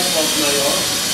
Month Mayor.